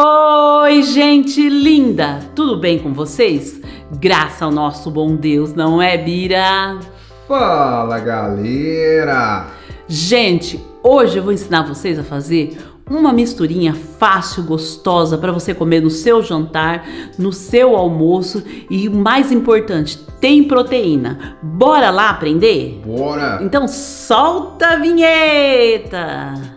Oi, gente linda! Tudo bem com vocês? Graças ao nosso bom Deus, não é, Bira? Fala, galera! Gente, hoje eu vou ensinar vocês a fazer uma misturinha fácil, gostosa para você comer no seu jantar, no seu almoço e o mais importante, tem proteína. Bora lá aprender? Bora! Então solta a vinheta!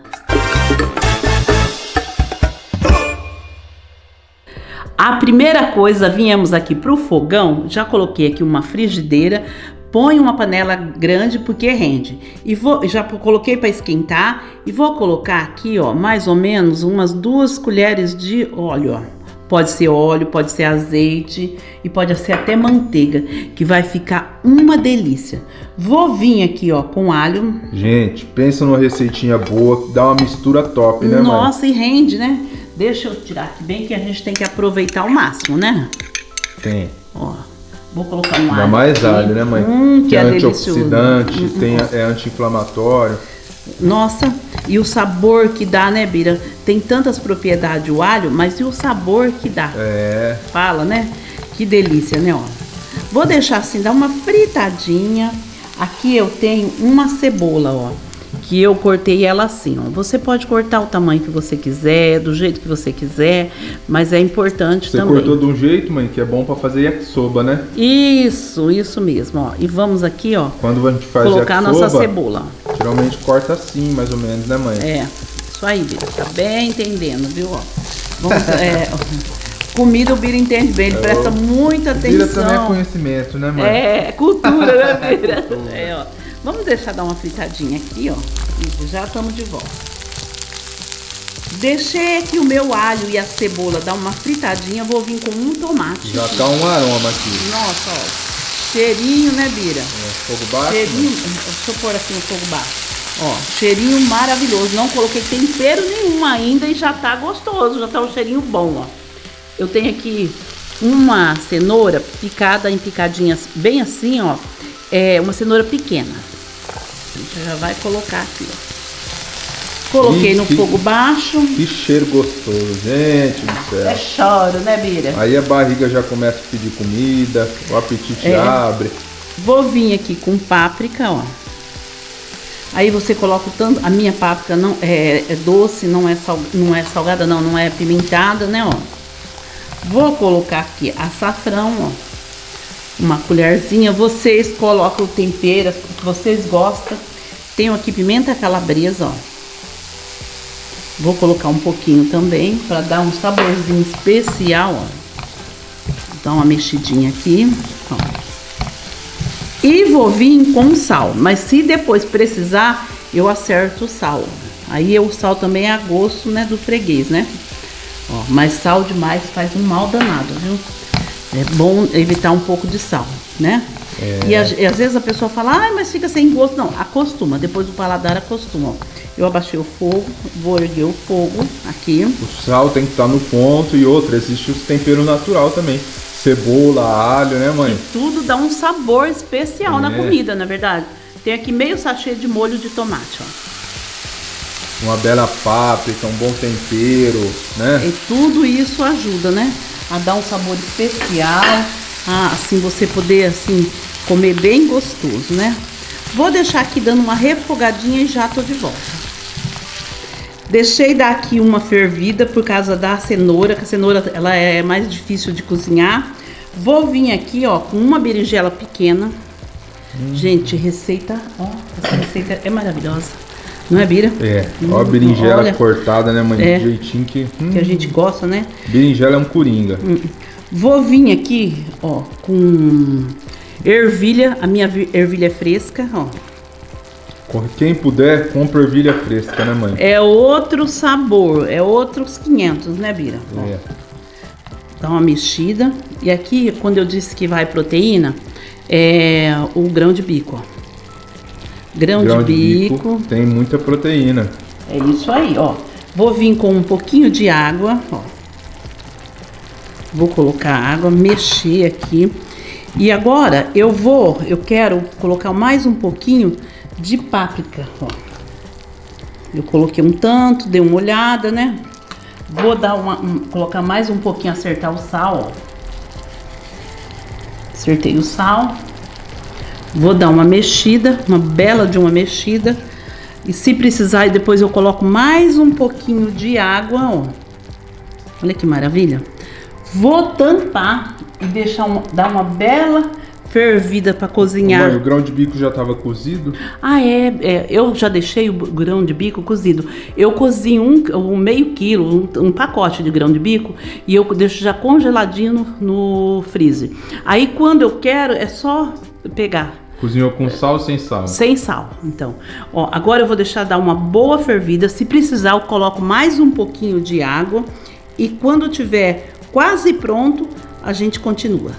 A primeira coisa, viemos aqui para o fogão, já coloquei aqui uma frigideira, põe uma panela grande porque rende. E vou, já coloquei para esquentar e vou colocar aqui, ó, mais ou menos umas duas colheres de óleo, ó. Pode ser óleo, pode ser azeite e pode ser até manteiga, que vai ficar uma delícia. Vou vir aqui, ó, com alho. Gente, pensa numa receitinha boa, dá uma mistura top, né, mãe? Nossa, e rende, né? Deixa eu tirar aqui bem que a gente tem que aproveitar ao máximo, né? Tem. Ó, vou colocar um Dá alho. mais aqui. alho, né, mãe? Hum, que tem é antioxidante, delicioso. Hum, tem, hum. é anti-inflamatório. Nossa, e o sabor que dá, né, Bira? Tem tantas propriedades o alho, mas e o sabor que dá? É, Fala, né? Que delícia, né, ó. Vou deixar assim, dar uma fritadinha. Aqui eu tenho uma cebola, ó. Que eu cortei ela assim, ó. Você pode cortar o tamanho que você quiser, do jeito que você quiser, mas é importante você também. cortou de um jeito, mãe, que é bom pra fazer yakisoba, né? Isso, isso mesmo, ó. E vamos aqui, ó, Quando a gente faz colocar yakisoba, nossa cebola. geralmente corta assim, mais ou menos, né, mãe? É, isso aí, Bira. Tá bem entendendo, viu? Ó. Vamos, é, comida o Bira entende bem, ele presta muita atenção. Vira também é conhecimento, né, mãe? É, cultura, né, Bira? É, ó. Vamos deixar dar uma fritadinha aqui, ó. Já estamos de volta. Deixei aqui o meu alho e a cebola dar uma fritadinha, vou vir com um tomate. Já tá um aroma aqui. Nossa, ó. Cheirinho, né, Bira? É, fogo baixo, Cheirinho, mãe? deixa eu pôr aqui no fogo baixo. Ó, cheirinho maravilhoso. Não coloquei tempero nenhum ainda e já tá gostoso, já tá um cheirinho bom, ó. Eu tenho aqui uma cenoura picada em picadinhas bem assim, ó. É uma cenoura pequena. A gente já vai colocar aqui, ó. Coloquei no que- fogo baixo. Que cheiro gostoso, gente do É céu. choro, né, Bira? Aí a barriga já começa a pedir comida, o apetite É. abre. Vou vir aqui com páprica, ó. Aí você coloca o tanto. A minha páprica não é, é doce, não é, sal, não é salgada, não, não é pimentada, né, ó. Vou colocar aqui açafrão, ó. Uma colherzinha. Vocês colocam o tempero que vocês gostam. Tenho aqui pimenta calabresa, ó. Vou colocar um pouquinho também para dar um saborzinho especial, ó. Dar uma mexidinha aqui, ó. E vou vir com sal, mas se depois precisar, eu acerto o sal. Aí o sal também é a gosto, né, do freguês, né? Ó, mas sal demais faz um mal danado, viu? É bom evitar um pouco de sal, né? E, às- e às vezes a pessoa fala, ah, mas fica sem gosto. Não, acostuma, depois o paladar acostuma. Eu abaixei o fogo, vou erguer o fogo aqui. O sal tem que estar no ponto e outra, existe os temperos natural também. Cebola, alho, né, mãe? Tudo dá um sabor especial na É. comida, na verdade. Tem aqui meio sachê de molho de tomate, ó. Uma bela páprica, um bom tempero, né? E tudo isso ajuda, né? A dar um sabor especial, a assim você poder assim comer bem gostoso, né? Vou deixar aqui dando uma refogadinha e já tô de volta. Deixei dar aqui uma fervida por causa da cenoura, que a cenoura ela é mais difícil de cozinhar. Vou vir aqui, ó, com uma berinjela pequena. Gente, receita, ó, essa receita é maravilhosa. Não é, Bira? É, ó a Hum, berinjela olha. cortada, né, mãe? É. De jeitinho que. hum, Que a gente gosta, né? Berinjela é um coringa. Vou vir aqui, ó, com ervilha, a minha vi- ervilha é fresca, ó. Quem puder, compra ervilha fresca, né, mãe? É outro sabor, é outros 500, né, Bira? É. Dá uma mexida. E aqui, quando eu disse que vai proteína, é o grão de bico, ó. Grão, Grão de, bico. tem muita proteína. É isso aí, ó. Vou vir com um pouquinho de água, ó. Vou colocar água, mexer aqui. E agora eu vou, eu quero colocar mais um pouquinho de páprica, ó. Eu coloquei um tanto, dei uma olhada, né? Vou dar uma, um, colocar mais um pouquinho, acertar o sal, ó. Acertei o sal. Vou dar uma mexida, uma bela de uma mexida. E se precisar, depois eu coloco mais um pouquinho de água, ó. Olha que maravilha. Vou tampar e deixar uma, dar uma bela fervida para cozinhar. Mãe, o grão de bico já estava cozido? Ah, é, é, Eu já deixei o grão de bico cozido. Eu cozinho um, um meio quilo, um, um, pacote de grão de bico e eu deixo já congeladinho no, no freezer. Aí quando eu quero é só pegar Cozinhou com sal ou sem sal? Sem sal, então. Ó, agora eu vou deixar dar uma boa fervida. Se precisar, eu coloco mais um pouquinho de água. E quando tiver quase pronto, a gente continua.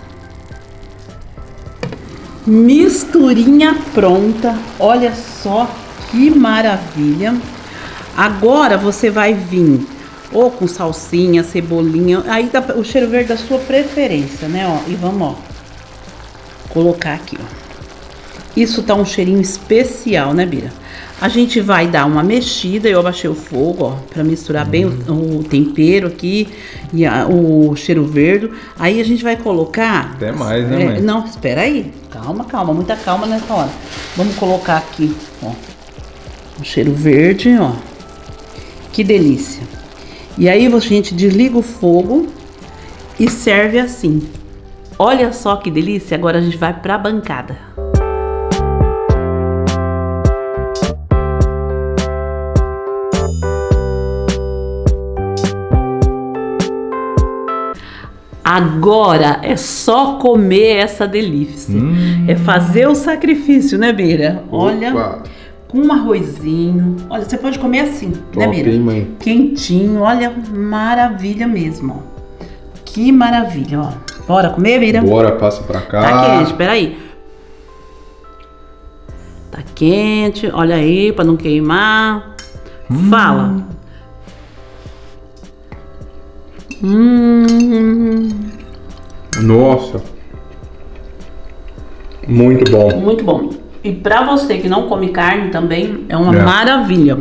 Misturinha pronta. Olha só que maravilha. Agora você vai vir ou com salsinha, cebolinha, aí dá o cheiro verde da sua preferência, né, ó. E vamos, ó, colocar aqui, ó. Isso tá um cheirinho especial, né, Bira? A gente vai dar uma mexida, eu abaixei o fogo, ó, pra misturar bem o, uhum. o, tempero aqui e a, o cheiro verde. Aí a gente vai colocar... Até mais, né, é, mãe? Não, espera aí. Calma, calma, muita calma nessa hora. Vamos colocar aqui, ó, o cheiro verde, ó. Que delícia. E aí a gente desliga o fogo e serve assim. Olha só que delícia, agora a gente vai pra bancada. Agora é só comer essa delícia. Hum. É fazer o sacrifício, né, Beira? Olha, com um arrozinho. Olha, você pode comer assim, né, Top, né, Beira? Hein, mãe? Quentinho, olha, maravilha mesmo. Ó. Que maravilha, ó. Bora comer, Beira? Bora, passa pra cá. Tá quente, peraí. Tá quente, olha aí, pra não queimar. Hum. Fala. Hum. Nossa. Muito bom. Muito bom. E para você que não come carne também, é uma é. maravilha.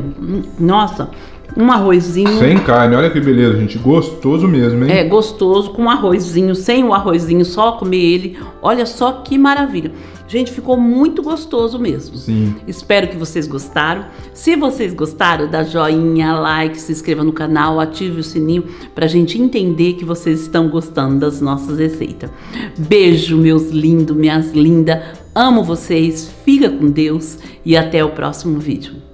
Nossa, um arrozinho. Sem carne, olha que beleza, gente. Gostoso mesmo, hein? É, gostoso, com um arrozinho, sem o arrozinho, só comer ele. Olha só que maravilha. Gente, ficou muito gostoso mesmo. Sim. Espero que vocês gostaram. Se vocês gostaram, dá joinha, like, se inscreva no canal, ative o sininho pra gente entender que vocês estão gostando das nossas receitas. Beijo, meus lindos, minhas lindas. Amo vocês. Fica com Deus e até o próximo vídeo.